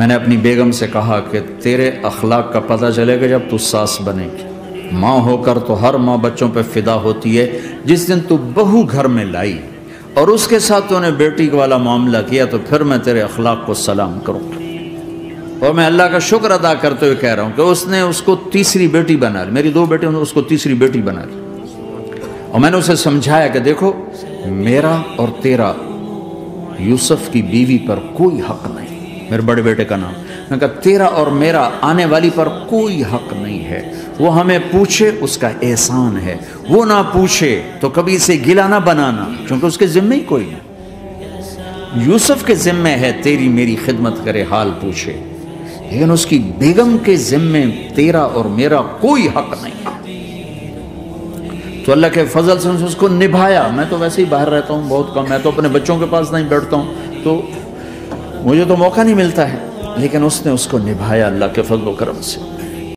मैंने अपनी बेगम से कहा कि तेरे अखलाक का पता चलेगा जब तू सास बनेगी। माँ होकर तो हर माँ बच्चों पे फिदा होती है, जिस दिन तू बहू घर में लाई और उसके साथ तूने बेटी वाला मामला किया तो फिर मैं तेरे अखलाक को सलाम करूँगा। और मैं अल्लाह का शुक्र अदा करते हुए कह रहा हूँ कि उसने उसको तीसरी बेटी बना ली। मेरी दो बेटे उसको तीसरी बेटी बना ली। और मैंने उसे समझाया कि देखो, मेरा और तेरा यूसुफ की बीवी पर कोई हक नहीं। मेरे बड़े बेटे का नाम। मैं कहा, तेरा और मेरा आने वाली पर कोई हक नहीं है। वो हमें पूछे, उसका एहसान है। वो ना पूछे तो कभी इसे गिला ना बनाना, क्योंकि उसके ज़िम्मे ही कोई नहीं यूसुफ के ज़िम्मे है, तेरी मेरी खिदमत करे, हाल पूछे। लेकिन उसकी बेगम के ज़िम्मे तेरा और मेरा कोई हक नहीं तो अल्लाह के फजल से उसको निभाया। मैं तो वैसे ही बाहर रहता हूँ, बहुत कम। मैं तो अपने बच्चों के पास नहीं बैठता हूँ। तो मुझे तो मौका नहीं मिलता है। लेकिन उसने उसको निभाया अल्लाह के फजल करम से।